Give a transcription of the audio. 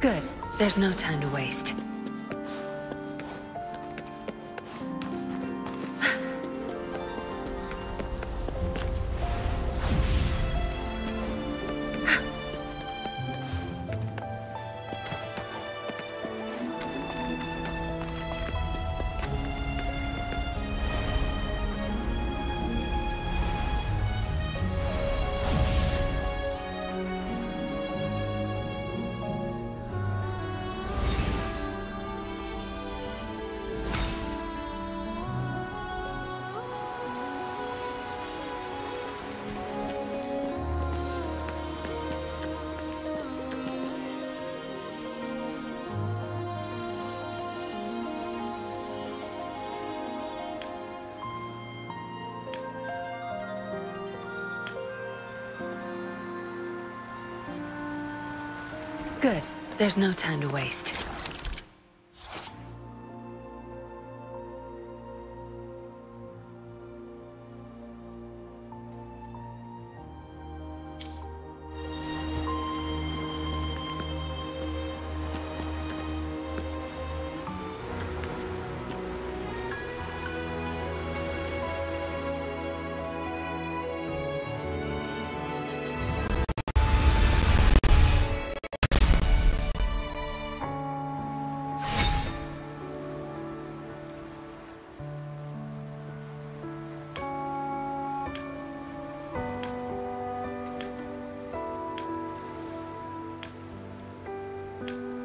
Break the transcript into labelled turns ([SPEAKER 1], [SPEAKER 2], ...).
[SPEAKER 1] Good. There's no time to waste. Good. There's no time to waste. Bye.